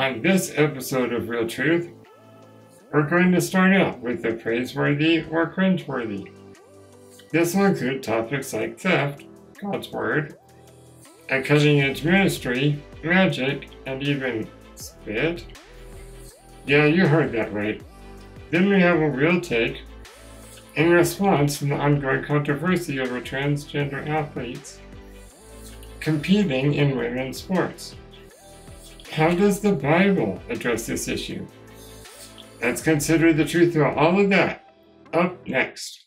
On this episode of Wheel Truth, we're going to start out with the praiseworthy or cringeworthy. This will include topics like theft, God's Word, a cutting edge ministry, magic, and even spit. Yeah, you heard that right. Then we have a real take in response to the ongoing controversy over transgender athletes competing in women's sports. How does the Bible address this issue? Let's consider the truth of all of that up next.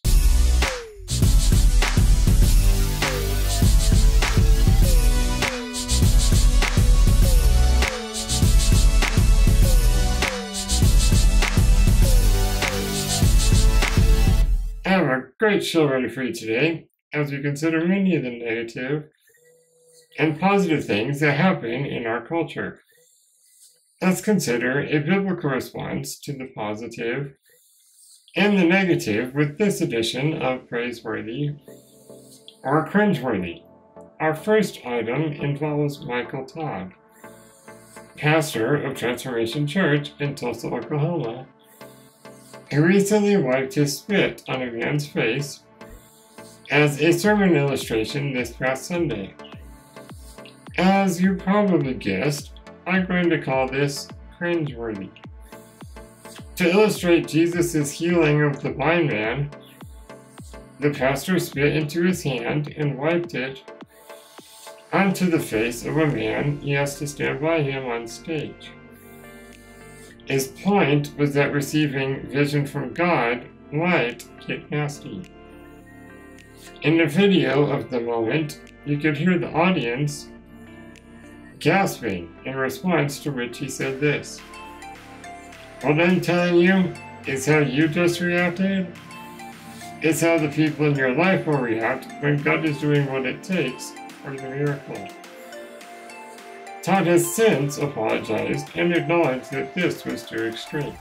I have a great show ready for you today as we consider many of the negative and positive things that happen in our culture. Let's consider a biblical response to the positive and the negative with this edition of Praiseworthy or Cringeworthy. Our first item involves Michael Todd, pastor of Transformation Church in Tulsa, Oklahoma, who recently wiped his spit on a man's face as a sermon illustration this past Sunday. As you probably guessed, I'm going to call this cringeworthy. To illustrate Jesus' healing of the blind man, the pastor spit into his hand and wiped it onto the face of a man he asked to stand by him on stage. His point was that receiving vision from God might get nasty. In the video of the moment, you could hear the audience gasping, in response to which he said this. What I'm telling you is how you just reacted. It's how the people in your life will react when God is doing what it takes for the miracle. Todd has since apologized and acknowledged that this was too extreme.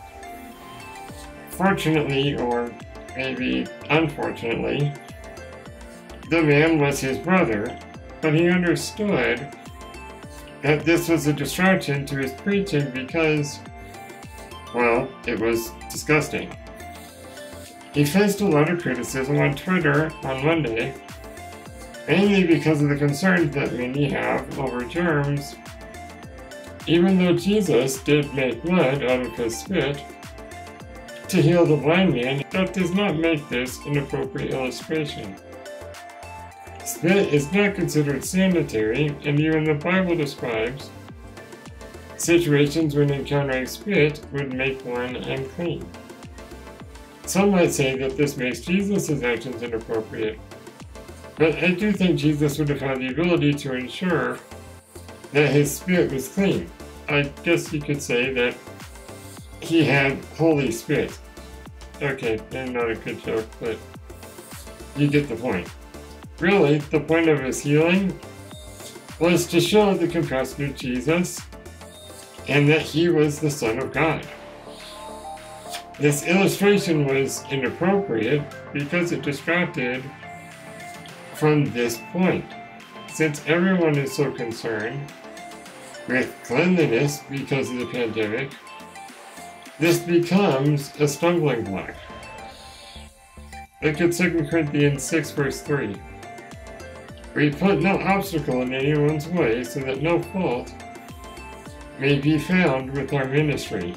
Fortunately, or maybe unfortunately, the man was his brother, but he understood that this was a distraction to his preaching because, well, it was disgusting. He faced a lot of criticism on Twitter on Monday, mainly because of the concerns that many have over germs. Even though Jesus did make blood out of his spit to heal the blind man, that does not make this an appropriate illustration. Is not considered sanitary, and even the Bible describes situations when encountering spit would make one unclean. Some might say that this makes Jesus' actions inappropriate, but I do think Jesus would have had the ability to ensure that his spit was clean. I guess you could say that he had holy spit. Okay, not a good joke, but you get the point. Really, the point of his healing was to show the compassion of Jesus and that he was the Son of God. This illustration was inappropriate because it distracted from this point. Since everyone is so concerned with cleanliness because of the pandemic, this becomes a stumbling block. Look at 2 Corinthians 6 verse 3. We put no obstacle in anyone's way so that no fault may be found with our ministry.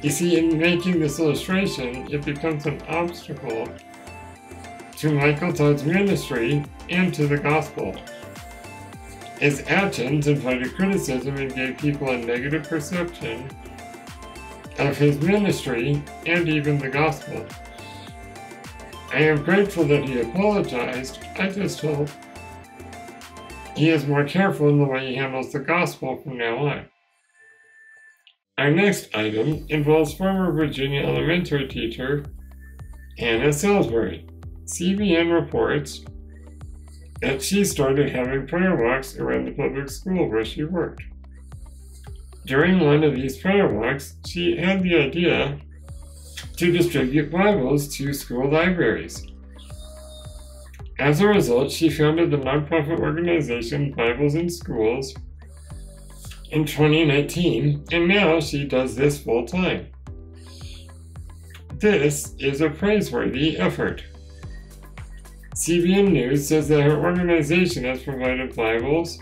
You see, in making this illustration, it becomes an obstacle to Michael Todd's ministry and to the gospel. His actions invited criticism and gave people a negative perception of his ministry and even the gospel. I am grateful that he apologized. I just hope he is more careful in the way he handles the gospel from now on. Our next item involves former Virginia elementary teacher Hannah Salisbury. CBN reports that she started having prayer walks around the public school where she worked. During one of these prayer walks, she had the idea to distribute Bibles to school libraries. As a result, she founded the nonprofit organization Bibles in Schools in 2019, and now she does this full time. This is a praiseworthy effort. CBN News says that her organization has provided Bibles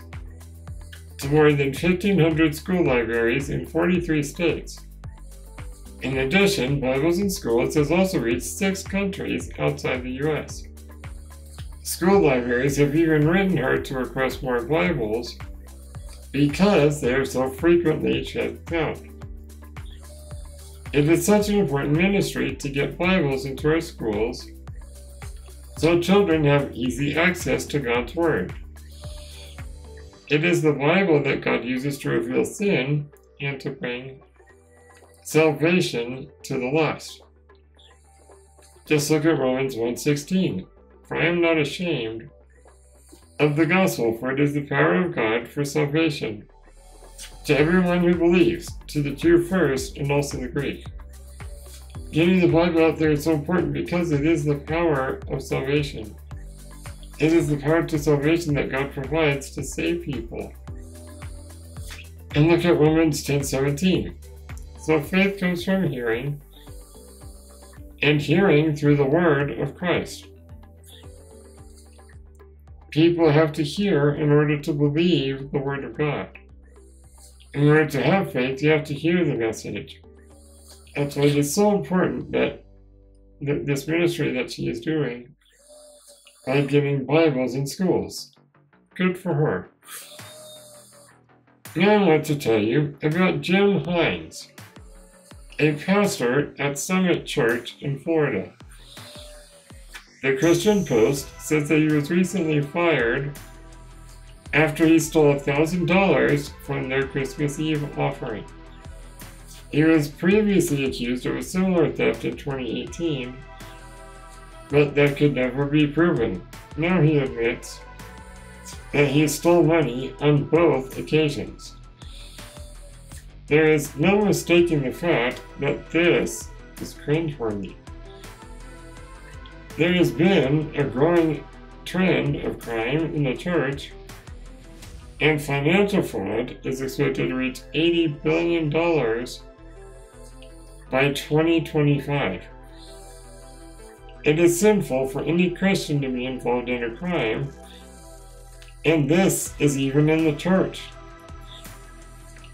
to more than 1,500 school libraries in 43 states. In addition, Bibles in Schools has also reached six countries outside the U.S. School libraries have even written her to request more Bibles because they are so frequently checked out. It is such an important ministry to get Bibles into our schools so children have easy access to God's Word. It is the Bible that God uses to reveal sin and to bring salvation to the lost. Just look at Romans 1:16. For I am not ashamed of the gospel, for it is the power of God for salvation to everyone who believes, to the Jew first and also the Greek. Getting the Bible out there is so important because it is the power of salvation. It is the power to salvation that God provides to save people. And look at Romans 10:17. So faith comes from hearing, and hearing through the word of Christ. People have to hear in order to believe the word of God. In order to have faith, you have to hear the message. That's why it is so important that th- this ministry that she is doing by giving Bibles in schools. Good for her. Now I want to tell you about Jim Hines, a pastor at Summit Church in Florida. The Christian Post says that he was recently fired after he stole $1,000 from their Christmas Eve offering. He was previously accused of a similar theft in 2018, but that could never be proven. Now he admits that he stole money on both occasions. There is no mistaking the fact that this is cringeworthy. There has been a growing trend of crime in the church, and financial fraud is expected to reach $80 billion by 2025. It is sinful for any Christian to be involved in a crime, and this is even in the church.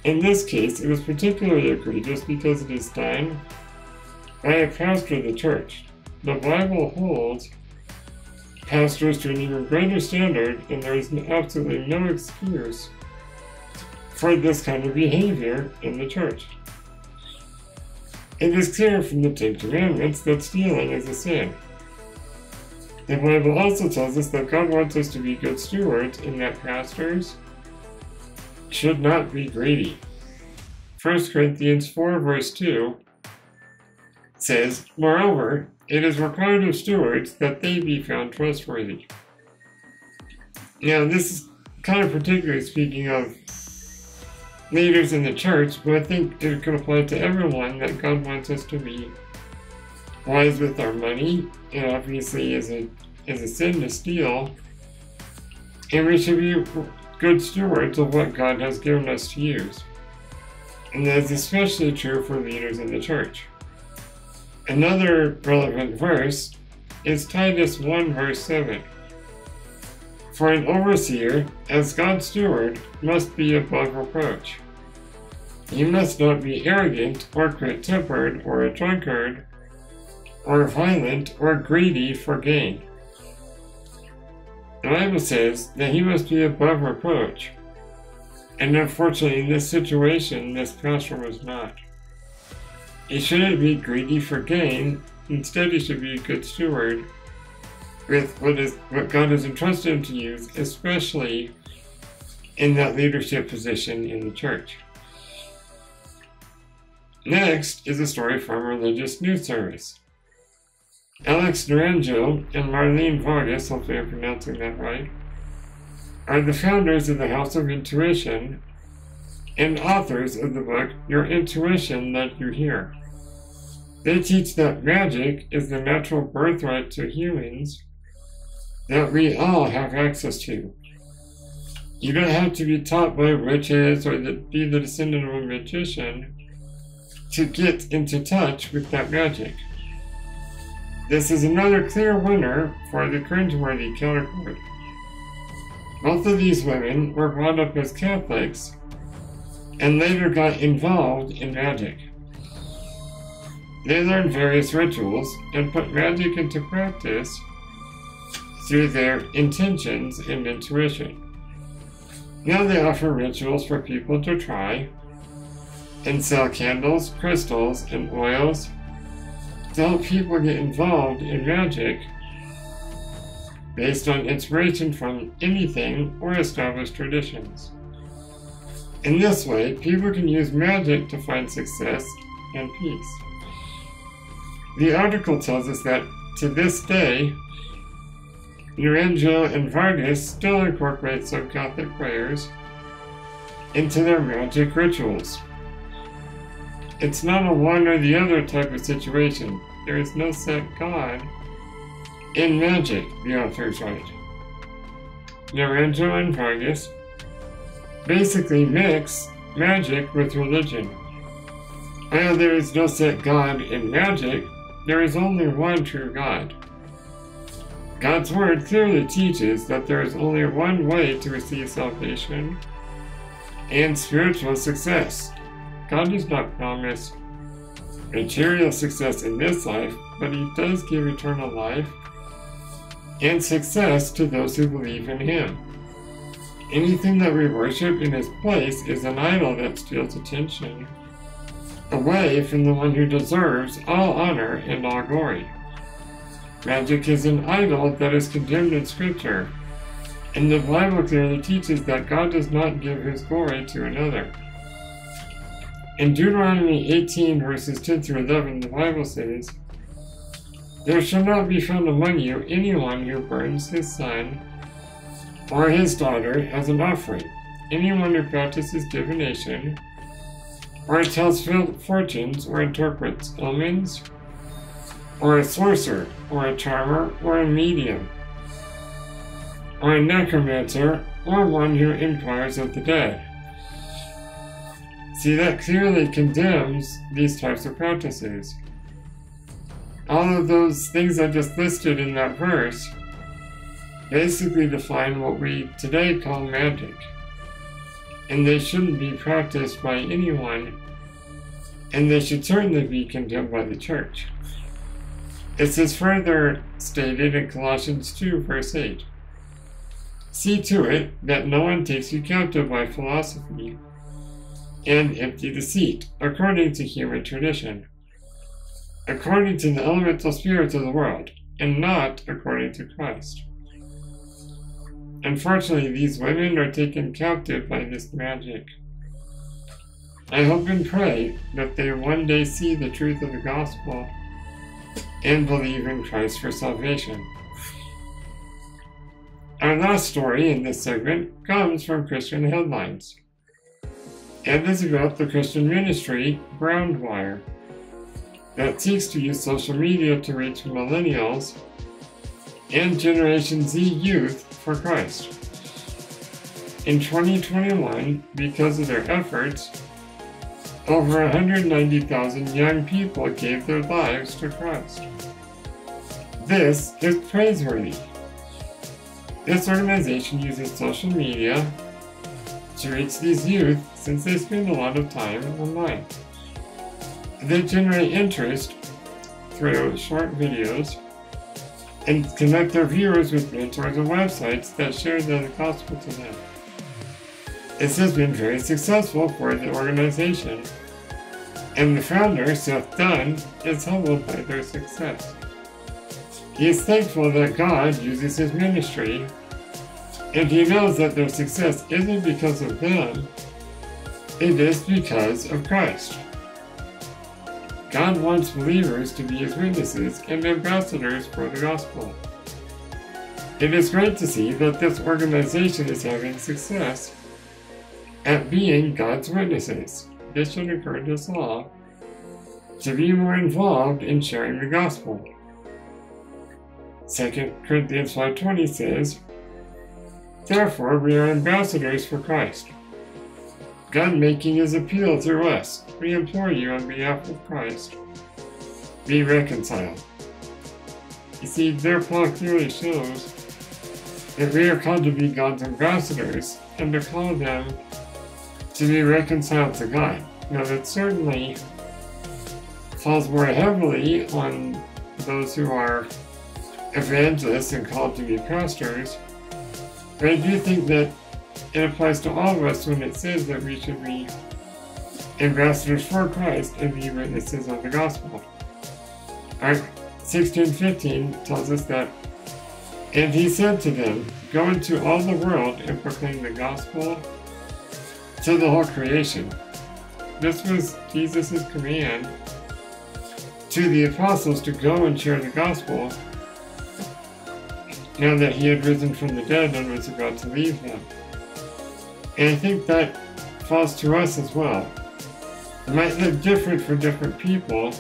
In this case, it was particularly egregious because it is done by a pastor of the church. The Bible holds pastors to an even greater standard, and there is absolutely no excuse for this kind of behavior in the church. It is clear from the Ten Commandments that stealing is a sin. The Bible also tells us that God wants us to be good stewards and that pastors should not be greedy. 1 Corinthians 4 verse 2 says, Moreover, it is required of stewards that they be found trustworthy. Now, this is kind of particularly speaking of leaders in the church, but I think it could apply to everyone that God wants us to be wise with our money. It obviously is a is a sin to steal, and we should be good stewards of what God has given us to use. And that is especially true for leaders in the church. Another relevant verse is Titus 1 verse 7. For an overseer, as God's steward, must be above reproach. He must not be arrogant, or quick tempered, or a drunkard, or violent, or greedy for gain. The Bible says that he must be above reproach. And unfortunately, in this situation, this pastor was not. He shouldn't be greedy for gain, instead, he should be a good steward with what is what God has entrusted him to use, especially in that leadership position in the church. Next is a story from a Religious News Service. Alex Naranjo and Marlene Vargas, hopefully I'm pronouncing that right, are the founders of the House of Intuition and authors of the book Your Intuition Led You Here. They teach that magic is the natural birthright to humans that we all have access to. You don't have to be taught by witches or the, be the descendant of a magician to get into touch with that magic. This is another clear winner for the cringeworthy card. Both of these women were brought up as Catholics and later got involved in magic. They learned various rituals and put magic into practice through their intentions and intuition. Now they offer rituals for people to try and sell candles, crystals, and oils help people get involved in magic based on inspiration from anything or established traditions. In this way, people can use magic to find success and peace. The article tells us that to this day, Naranjo and Vargas still incorporate some Catholic prayers into their magic rituals. It's not a one or the other type of situation. There is no set God in magic, the authors write. Naranjo and Vargas basically mix magic with religion. While there is no set God in magic, there is only one true God. God's Word clearly teaches that there is only one way to receive salvation and spiritual success. God does not promise material success in this life, but He does give eternal life and success to those who believe in Him. Anything that we worship in His place is an idol that steals attention away from the one who deserves all honor and all glory. Magic is an idol that is condemned in Scripture, and the Bible clearly teaches that God does not give His glory to another. In Deuteronomy 18, verses 10 through 11, the Bible says, There shall not be found among you anyone who burns his son or his daughter as an offering, anyone who practices divination, or tells fortunes or interprets omens, or a sorcerer, or a charmer, or a medium, or a necromancer, or one who inquires of the dead. See, that clearly condemns these types of practices. All of those things I just listed in that verse basically define what we today call magic. And they shouldn't be practiced by anyone, and they should certainly be condemned by the church. This is further stated in Colossians 2, verse 8. See to it that no one takes you captive by philosophy and empty deceit, according to human tradition, according to the elemental spirits of the world, and not according to Christ. Unfortunately, these women are taken captive by this magic. I hope and pray that they one day see the truth of the gospel and believe in Christ for salvation. Our last story in this segment comes from Christian Headlines and is about the Christian ministry Groundwire that seeks to use social media to reach millennials and Generation Z youth for Christ. In 2021, because of their efforts, over 190,000 young people gave their lives to Christ. This is praiseworthy. This organization uses social media to reach these youth since they spend a lot of time online. They generate interest through short videos and connect their viewers with mentors and websites that share the gospel to them. This has been very successful for the organization, and the founder, Seth Dunn, is humbled by their success. He is thankful that God uses his ministry and he knows that their success isn't because of them, it is because of Christ. God wants believers to be his witnesses and ambassadors for the gospel. It is great to see that this organization is having success at being God's witnesses. This should encourage us all to be more involved in sharing the gospel. 2 Corinthians 5.20 says, Therefore, we are ambassadors for Christ. God making his appeal through us, we implore you on behalf of Christ, be reconciled. You see, there Paul clearly shows that we are called to be God's ambassadors and to call them to be reconciled to God. Now, that certainly falls more heavily on those who are evangelists and called to be pastors. But I do think that it applies to all of us when it says that we should be ambassadors for Christ and be witnesses of the gospel. Mark 1615 tells us that, and he said to them, Go into all the world and proclaim the gospel to the whole creation. This was Jesus' command to the apostles to go and share the gospel now that he had risen from the dead and was about to leave them. And I think that falls to us as well. It might look different for different people,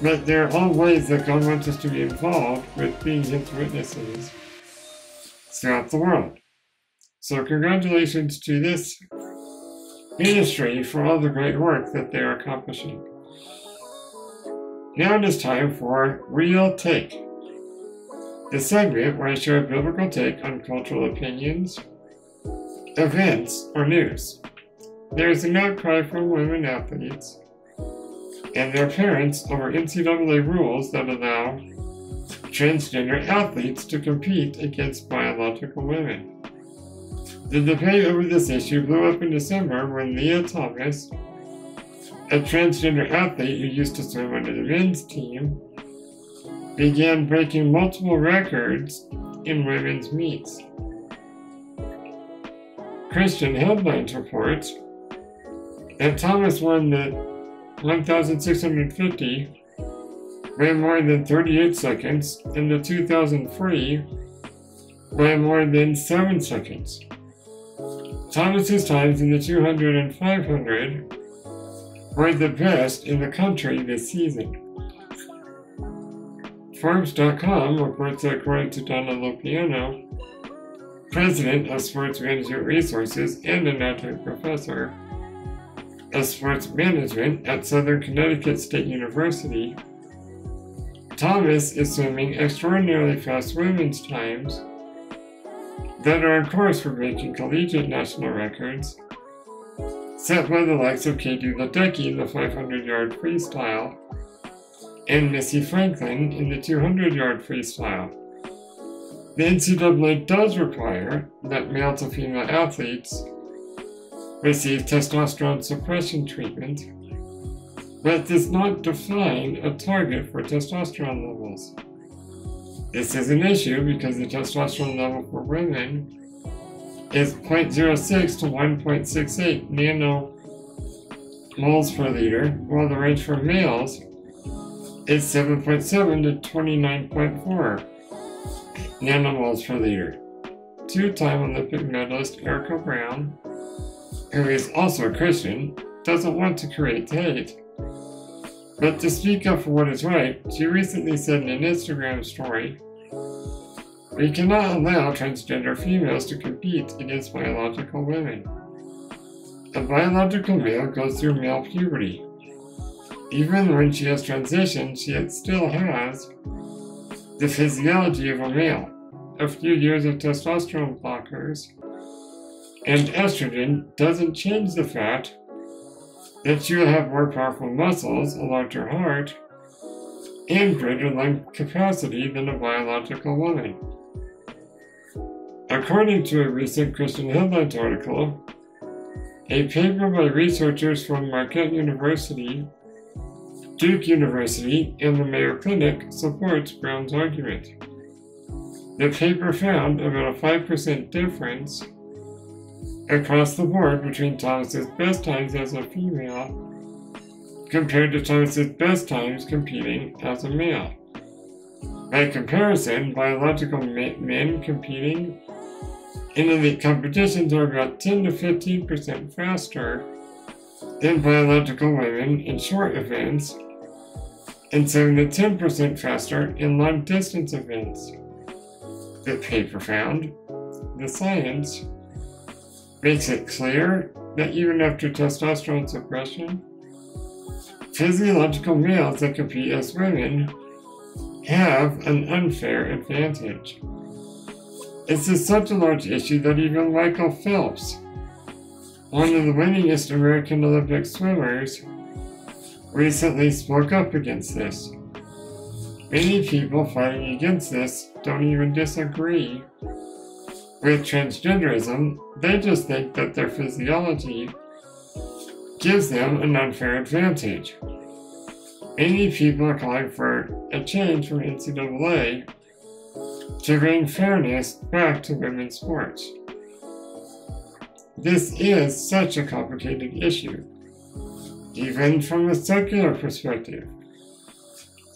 but there are all ways that God wants us to be involved with being His witnesses throughout the world. So, congratulations to this ministry for all the great work that they are accomplishing. Now it is time for Real Take, the segment where I share a biblical take on cultural opinions, events, or news. There is an outcry from women athletes and their parents over NCAA rules that allow transgender athletes to compete against biological women. The debate over this issue blew up in December when Lia Thomas, a transgender athlete who used to swim under the men's team, began breaking multiple records in women's meets. Christian Headlines reports that Thomas won the 1650 by more than 38 seconds and the 2000 free by more than 7 seconds. Thomas's times in the 200 and 500 were the best in the country this season. Forbes.com reports that according to Donna Lopiano, president of Sports Management Resources and an adjunct professor of sports management at Southern Connecticut State University, Thomas is swimming extraordinarily fast women's times that are on course for breaking collegiate national records set by the likes of Katie Ledecky in the 500 yard freestyle and Missy Franklin in the 200 yard freestyle. The NCAA does require that male to female athletes receive testosterone suppression treatment, but does not define a target for testosterone levels. This is an issue because the testosterone level for women is 0.06 to 1.68 nanomoles per liter, while the range for males is 7.7 to 29.4 nanomoles per liter. Two-time Olympic medalist Erika Brown, who is also a Christian, doesn't want to create hate. But to speak up for what is right, she recently said in an Instagram story, We cannot allow transgender females to compete against biological women. A biological male goes through male puberty. Even when she has transitioned, she still has the physiology of a male a few years of testosterone blockers, and estrogen doesn't change the fact that you have more powerful muscles, a larger heart, and greater lung capacity than a biological woman. According to a recent Christian Headlines article, a paper by researchers from Marquette University, Duke University, and the Mayo Clinic supports Brown's argument. The paper found about a 5% difference across the board between Thomas's best times as a female compared to Thomas's best times competing as a male. By comparison, biological men competing in elite competitions are about 10 to 15% faster than biological women in short events and 7 to 10% faster in long distance events the paper found, the science makes it clear that even after testosterone suppression, physiological males that compete as women have an unfair advantage. Is such a large issue that even Michael Phelps, one of the winningest American Olympic swimmers, recently spoke up against this. Many people fighting against this don't even disagree with transgenderism, they just think that their physiology gives them an unfair advantage. Many people are calling for a change from NCAA to bring fairness back to women's sports. This is such a complicated issue, even from a secular perspective.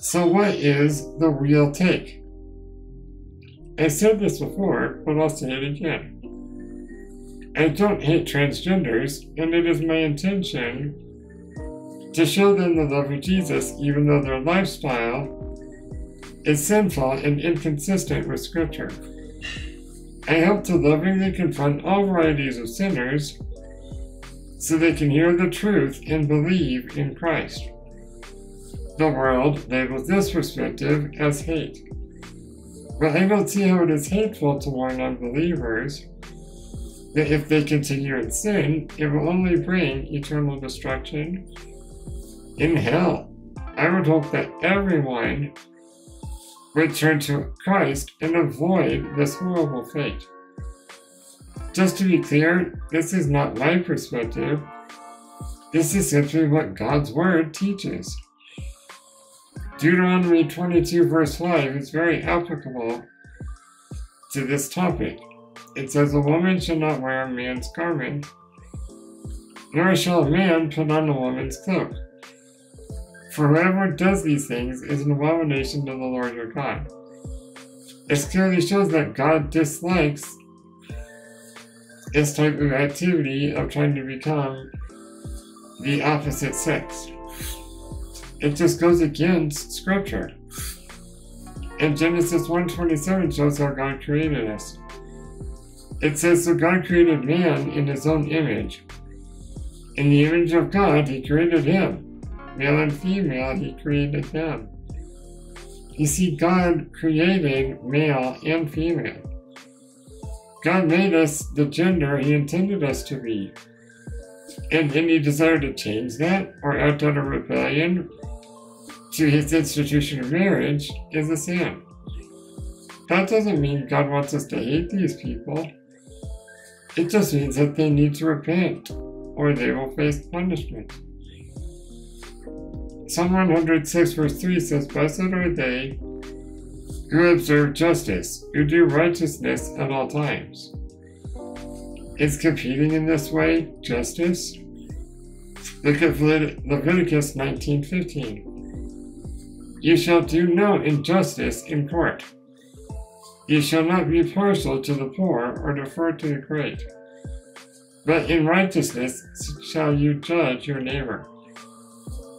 So, what is the real take? I said this before, but I'll say it again. I don't hate transgenders, and it is my intention to show them the love of Jesus, even though their lifestyle is sinful and inconsistent with Scripture. I hope to lovingly confront all varieties of sinners so they can hear the truth and believe in Christ. The world labels this perspective as hate. But I don't see how it is hateful to warn unbelievers that if they continue in sin, it will only bring eternal destruction in hell. I would hope that everyone would turn to Christ and avoid this horrible fate. Just to be clear, this is not my perspective. This is simply what God's Word teaches. Deuteronomy 22, verse 5 is very applicable to this topic. It says, A woman shall not wear a man's garment, nor shall a man put on a woman's cloak. For whoever does these things is an abomination to the Lord your God. This clearly shows that God dislikes this type of activity of trying to become the opposite sex it just goes against scripture. And Genesis 1:27 shows how God created us. It says, So God created man in his own image. In the image of God, he created him. Male and female, he created them. You see, God created male and female. God made us the gender he intended us to be. And any desire to change that or act out of rebellion to his institution of marriage is a sin. That doesn't mean God wants us to hate these people. It just means that they need to repent, or they will face punishment. Psalm 106, verse 3 says, Blessed are they who observe justice, who do righteousness at all times. Is competing in this way justice? Look at Leviticus 19:15. You shall do no injustice in court. You shall not be partial to the poor or defer to the great. But in righteousness shall you judge your neighbor.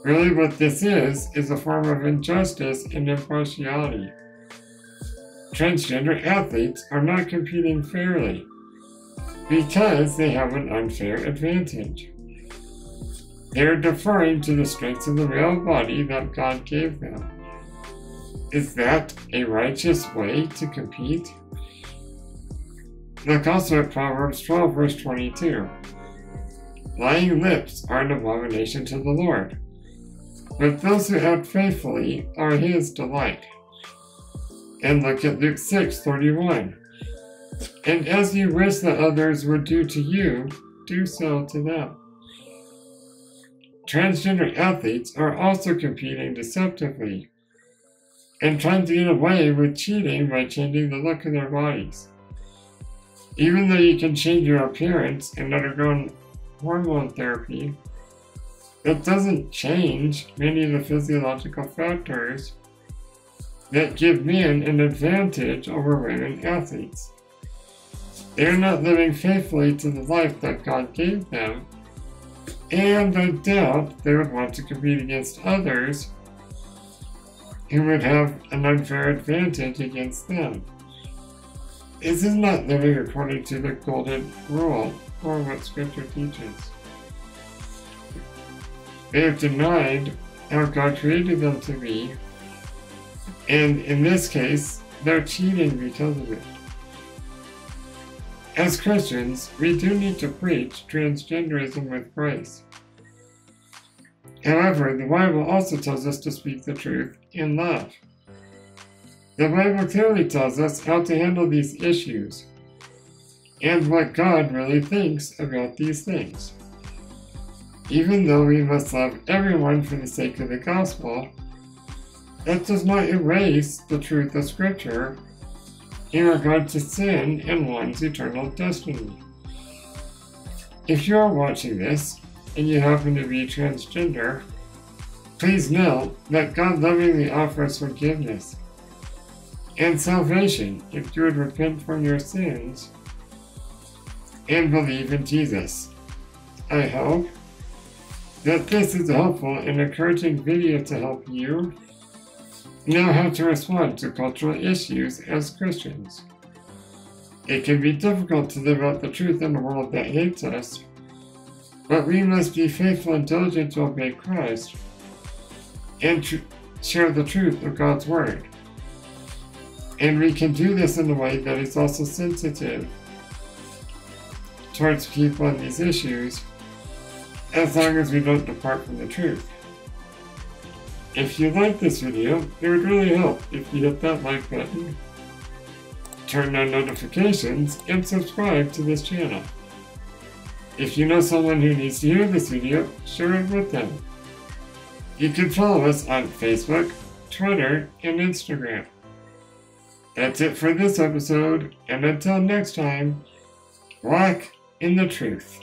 Really, what this is, is a form of injustice and impartiality. Transgender athletes are not competing fairly because they have an unfair advantage. They are deferring to the strengths of the real body that God gave them. Is that a righteous way to compete? Look also at Proverbs 12, verse 22. Lying lips are an abomination to the Lord, but those who act faithfully are his delight. And look at Luke 6, 31. And as you wish that others would do to you, do so to them. Transgender athletes are also competing deceptively and trying to get away with cheating by changing the look of their bodies. Even though you can change your appearance and undergo hormone therapy, that doesn't change many of the physiological factors that give men an advantage over women athletes. They are not living faithfully to the life that God gave them and I doubt they would want to compete against others who would have an unfair advantage against them. This is not living according to the golden rule or what Scripture teaches. They have denied how God created them to be, and in this case, they're cheating because of it. As Christians, we do need to preach transgenderism with grace. However, the Bible also tells us to speak the truth in love. The Bible clearly tells us how to handle these issues and what God really thinks about these things. Even though we must love everyone for the sake of the gospel, that does not erase the truth of Scripture in regard to sin and one's eternal destiny. If you are watching this and you happen to be transgender, please know that God lovingly offers forgiveness and salvation if you would repent from your sins and believe in Jesus. I hope that this is a helpful and encouraging video to help you know how to respond to cultural issues as Christians. It can be difficult to live out the truth in a world that hates us, but we must be faithful and diligent to obey Christ and to share the truth of God's Word. And we can do this in a way that is also sensitive towards people on these issues as long as we don't depart from the truth. If you like this video, it would really help if you hit that like button, turn on notifications, and subscribe to this channel. If you know someone who needs to hear this video, share it with them. You can follow us on Facebook, Twitter, and Instagram. That's it for this episode, and until next time, walk in the truth.